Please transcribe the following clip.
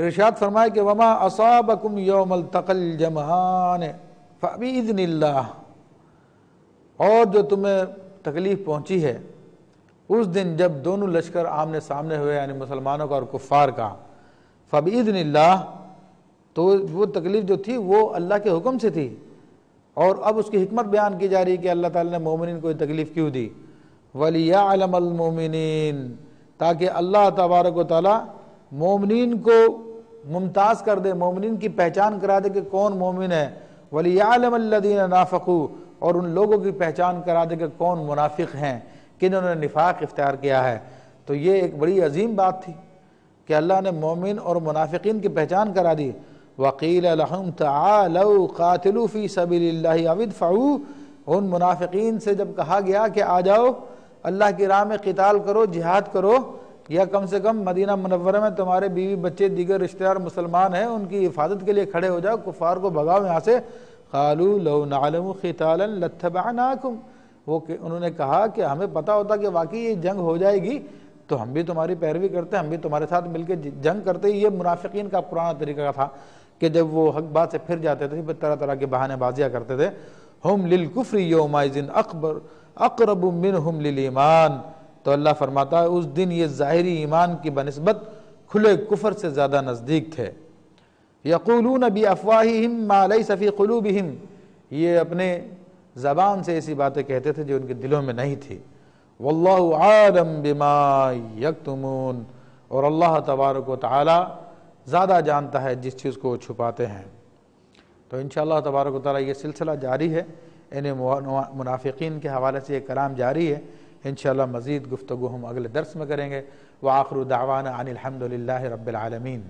پھر ارشاد فرمائے کہ وما اصابکم یوم التقل جمعان فبیذن اللہ اور جو تمہیں تکلیف پہنچی ہے، اس دن جب دونوں لشکر آمنے سامنے ہوئے یعنی مسلمانوں کا اور کفار کا فبیذن اللہ تو وہ تکلیف جو تھی، وہ اللہ کے حکم سے تھی۔ اور اب اس کی حکمت بیان کی جا رہی کہ اللہ تعالیٰ نے مومنین کو یہ تکلیف کیوں دی؟ وَلِيَعْلَمَ الْمُؤْمِنِينَ تاکہ اللہ تبارک و تعالیٰ مومنین کو ممتاز کر دے، مومنین کی پہچان کرا دے کہ کون مومن ہے۔ وَلِيَعْلَمَ الَّذِينَ نَافَقُوا، اور ان لوگوں کی پہچان کرا دے کہ کون منافق ہیں کنہوں نے نفاق اختیار کیا ہے۔ تو یہ ایک بڑی عظیم بات تھی کہ اللہ نے مومن اور منافقین کی پہچان کرا دی۔ وقیل لهم تعالوا قاتلوا فی سبیل اللہ او ادفعوا۔ ان منافقین سے جب کہا گیا کہ آ جاؤ، اللہ کی راہ میں قتال کرو، جہاد کرو یا کم سے کم مدینہ منورہ میں تمہارے بیوی بچے دیگر رشتہ دار مسلمان ہیں، ان کی حفاظت کے لیے کھڑے ہو جاؤ، کفار کو بھگاؤ یہاں سے۔ قالوا لو نعلم قتالا لاتبعناکم۔ وہ کہ انہوں نے کہا کہ ہمیں پتا ہوتا کہ واقعی یہ جنگ ہو جائے گی، تو ہم بھی تمہاری پیروی کرتے ہم بھی تمہارے ساتھ مل کے جنگ کرتے یہ منافقین کا پرانا طریقہ تھا کہ جب وہ حق بات سے پھر جاتے تھے، پھر طرح طرح کے بہانے بازیاں کرتے تھے۔ ہم للکفر یومائزن اکبر اقرب منہم للایمان۔ تو اللہ فرماتا ہے، اس دن یہ ظاہری ایمان کی بنسبت کھلے کفر سے زیادہ نزدیک تھے۔ یقولون بی افواہہم ما لیس فی قلوبہم۔ یہ اپنے زبان سے ایسی باتیں کہتے تھے جو ان کے دلوں میں نہیں تھی۔ واللہ عالم بما یکتمون۔ اور اللہ تبارک و تعالی زیادہ جانتا ہے جس چیز کو وہ چھپاتے ہیں۔ تو انشاءاللہ تبارک و تعالی یہ سلسلہ جاری ہے۔ انہیں منافقین کے حوالے سے یہ کلام جاری ہے۔ انشاءاللہ مزید گفتگو ہم اگلے درس میں کریں گے۔ وآخر دعوانا عن الحمد للہ رب العالمین۔